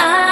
I